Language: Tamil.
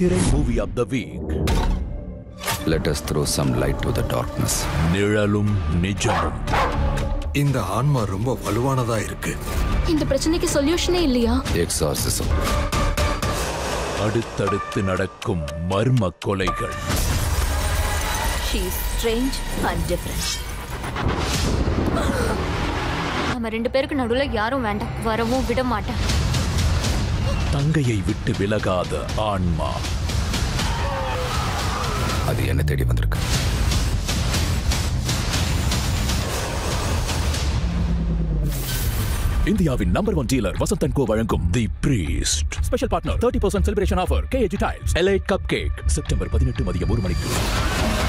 திரை movie of the week Let us throw some light to the darkness. நிழலும் நிஜமும். இந்த ஆன்மா ரொம்ப வலுவானதா இருக்கு. இந்த பிரச்சனைக்கு சொல்யூஷனே இல்லையா? Exorcism. அடுத்தடுத்து நடக்கும் மர்ம கொலைகள். ஷீஸ் ஸ்ட்ரேஞ்ச் அண்ட் டிஃப்ரெண்ட் நம்ம ரெண்டு பேருக்கு நடுவுல யாரும் வேண்டாம். வரவும் விட மாட்டேன் தங்கையை விட்டு விலகாத ஆன்மா. அது என்ன தேடி வந்திருக்கு. இந்தியாவின் number one dealer Vasanthan co வழங்கும் the priest special partner thirty percent celebration offer KG tiles elite cup cake September பதினெட்டு மதியம் ஒரு மணிக்கு.